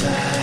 inside